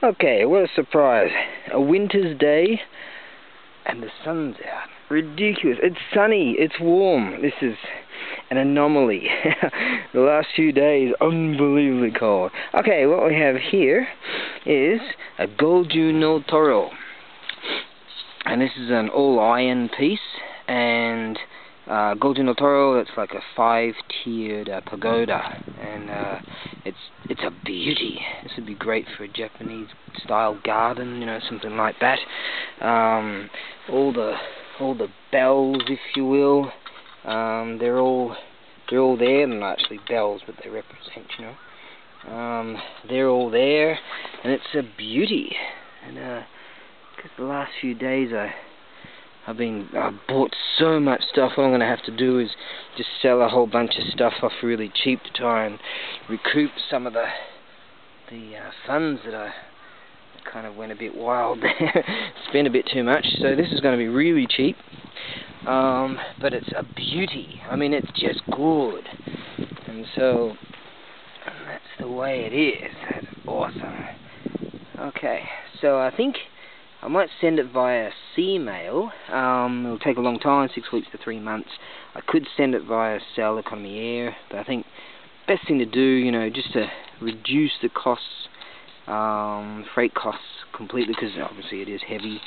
Okay, what a surprise. A winter's day, and the sun's out. Ridiculous. It's sunny, it's warm. This is an anomaly. the last few days, unbelievably cold. Okay, what we have here is a Goju no Toro. And this is an all-iron piece, and uh, Goju no Toro, that's like a five-tiered uh, pagoda, and uh, it's it's a beauty. Great for a Japanese-style garden, you know, something like that. Um, all the all the bells, if you will, um, they're all they're all there. They're not actually bells, but they represent, you know. Um, they're all there, and it's a beauty. And because uh, the last few days I I've been I bought so much stuff. What I'm going to have to do is just sell a whole bunch of stuff off really cheap to try and recoup some of the the uh, funds that I kind of went a bit wild there, spent a bit too much. So this is going to be really cheap, um, but it's a beauty. I mean, it's just good, and so that's the way it is. That's awesome. Okay, so I think I might send it via sea mail. Um, it'll take a long time, six weeks to three months. I could send it via SAL Economy Air, but I think best thing to do, you know, just to reduce the costs, um, freight costs completely, because obviously it is heavy.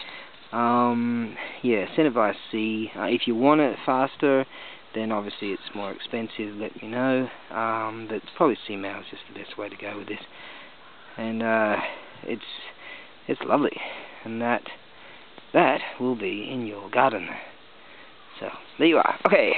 Um, yeah, via sea. Uh, if you want it faster, then obviously it's more expensive. Let me know. Um, but probably sea mail is just the best way to go with this. And uh, it's it's lovely and that that will be in your garden. So there you are. Okay.